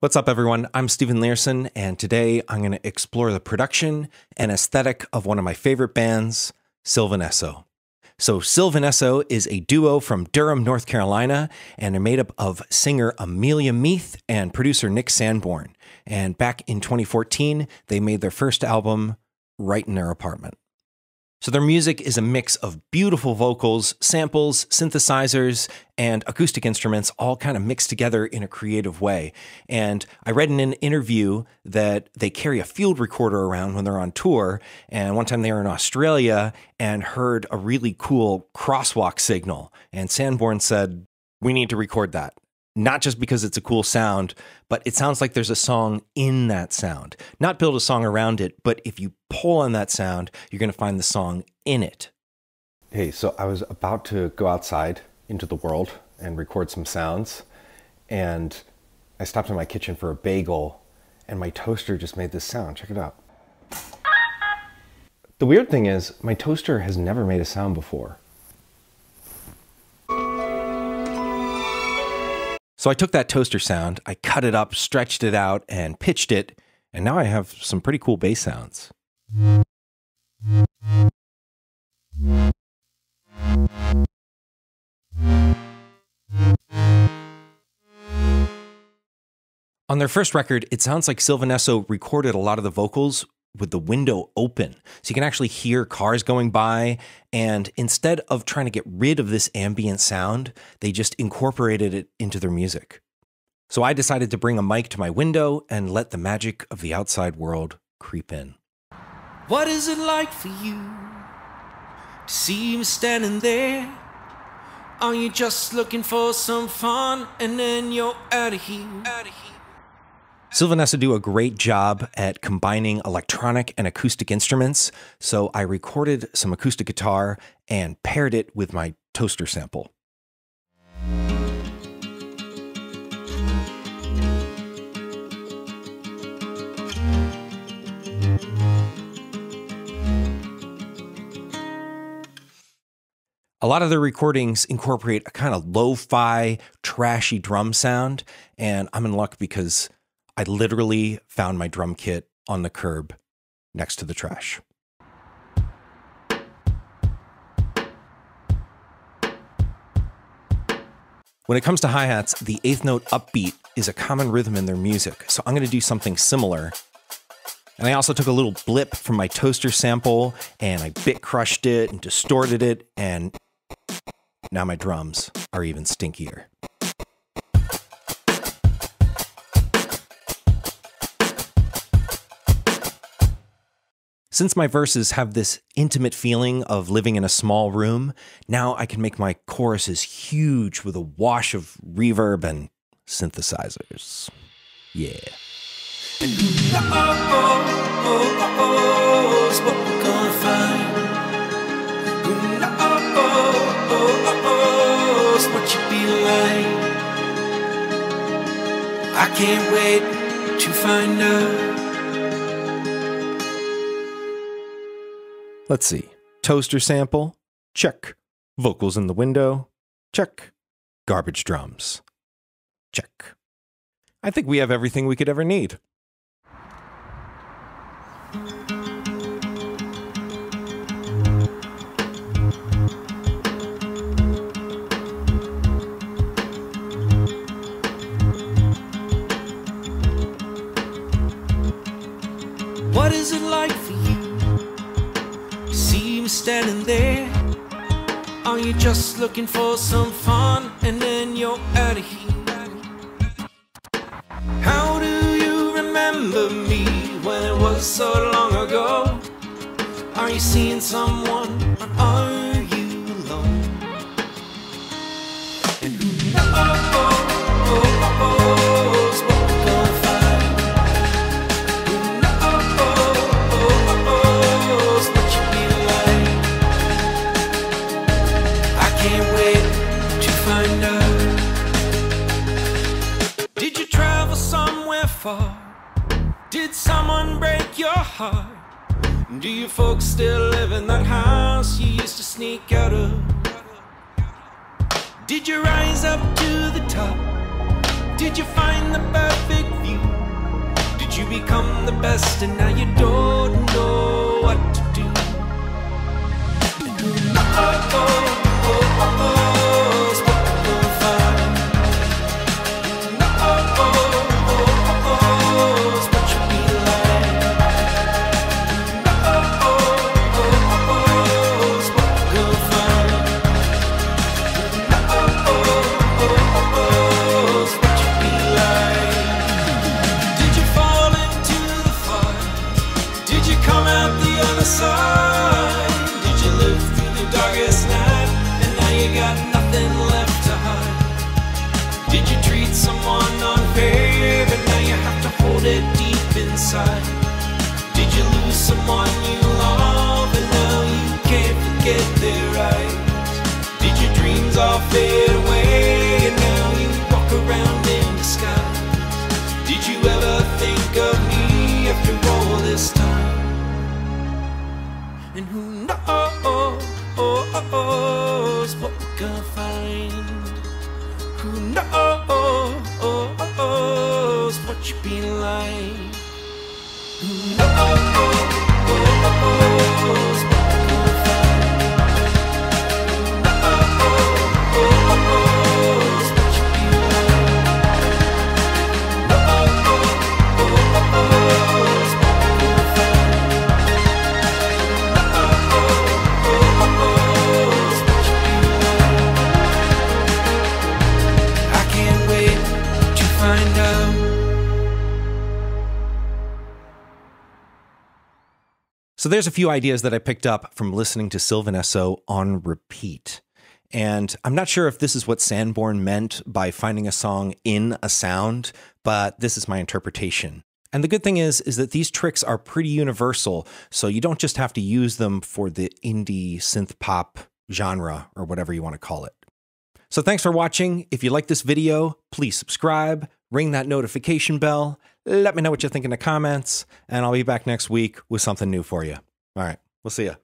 What's up, everyone? I'm Stephen Learson, and today I'm going to explore the production and aesthetic of one of my favorite bands, Sylvan Esso. So, Sylvan Esso is a duo from Durham, North Carolina, and they're made up of singer Amelia Meath and producer Nick Sanborn. And back in 2014, they made their first album right in their apartment. So their music is a mix of beautiful vocals, samples, synthesizers, and acoustic instruments all kind of mixed together in a creative way. And I read in an interview that they carry a field recorder around when they're on tour. And one time they were in Australia and heard a really cool crosswalk signal. And Sanborn said, We need to record that not just because it's a cool sound, but it sounds like there's a song in that sound. Not build a song around it, but if you pull on that sound, you're going to find the song in it. Hey, so I was about to go outside into the world and record some sounds, and I stopped in my kitchen for a bagel, and my toaster just made this sound. Check it out. The weird thing is, my toaster has never made a sound before. So I took that toaster sound, I cut it up, stretched it out, and pitched it, and now I have some pretty cool bass sounds. On their first record, it sounds like Sylvan Esso recorded a lot of the vocals with the window open. So you can actually hear cars going by. And instead of trying to get rid of this ambient sound, they just incorporated it into their music. So I decided to bring a mic to my window and let the magic of the outside world creep in. What is it like for you to see me standing there? Are you just looking for some fun and then you're out of here? Out of here. Sylvan Esso do a great job at combining electronic and acoustic instruments, so I recorded some acoustic guitar and paired it with my toaster sample. A lot of their recordings incorporate a kind of lo fi, trashy drum sound, and I'm in luck because I literally found my drum kit on the curb next to the trash. When it comes to hi hats, the eighth note upbeat is a common rhythm in their music, so I'm going to do something similar. And I also took a little blip from my toaster sample and I bit crushed it and distorted it, and now my drums are even stinkier. Since my verses have this intimate feeling of living in a small room, now I can make my choruses huge with a wash of reverb and synthesizers. Yeah. I can't wait to find out. Let's see. Toaster sample? Check. Vocals in the window? Check. Garbage drums? Check. I think we have everything we could ever need. Are you just looking for some fun and then you're out of here? How do you remember me when it was so long ago? Are you seeing someone far? Did someone break your heart? Do you folks still live in that house you used to sneak out of? Did you rise up to the top? Did you find the perfect view? Did you become the best and now you don't know what to do? Someone you now you can't forget their eyes. Did your dreams all fade away and now you walk around in disguise? Did you ever think of me after all this time? And who knows what we're find? Who knows what you've been like? So there's a few ideas that I picked up from listening to Sylvan Esso on repeat. And I'm not sure if this is what Sanborn meant by finding a song in a sound, but this is my interpretation. And the good thing is is that these tricks are pretty universal, so you don't just have to use them for the indie synth pop genre or whatever you want to call it. So thanks for watching. If you like this video, please subscribe, ring that notification bell, let me know what you think in the comments, and I'll be back next week with something new for you. All right, we'll see you.